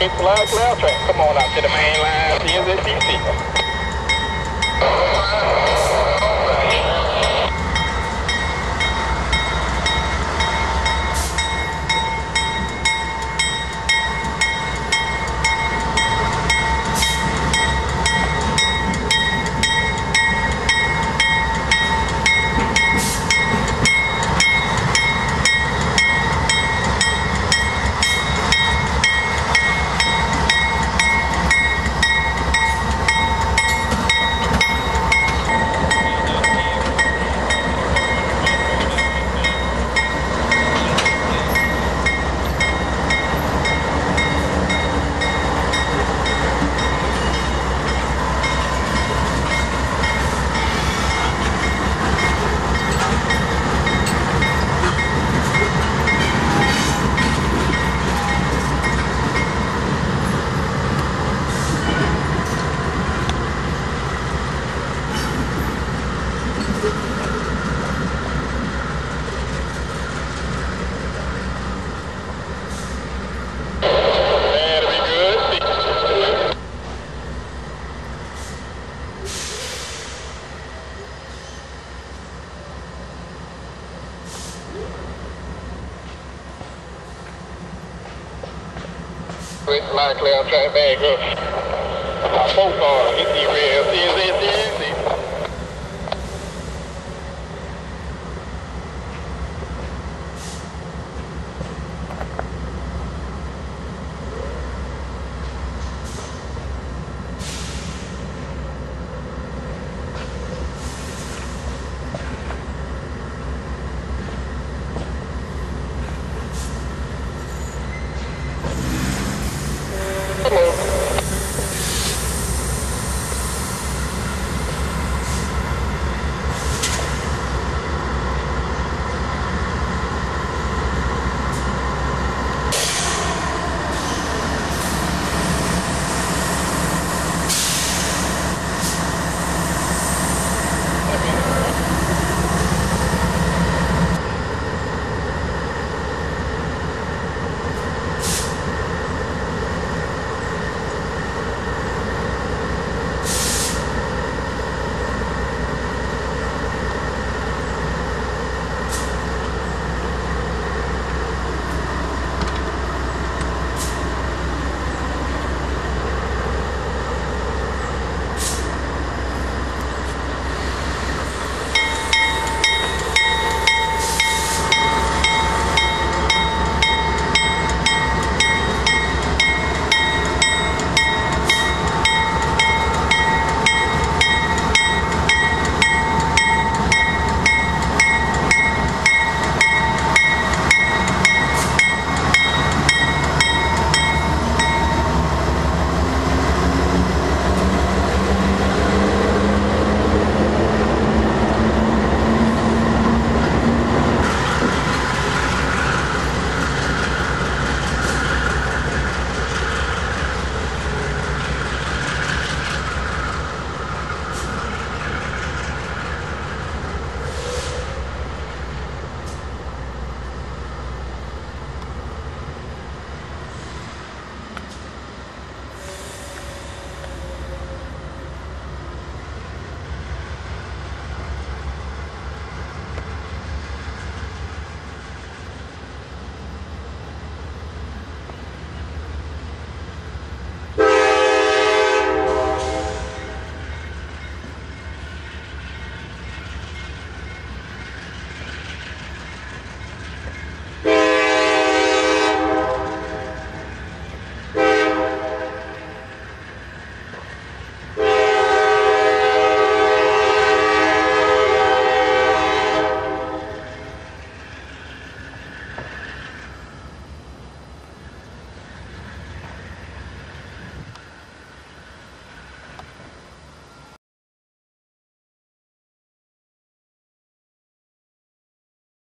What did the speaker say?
It's flag cloud track. Come on out to the main line, TNZTC. Track back up. Our folk are, get the rail, TNZTC.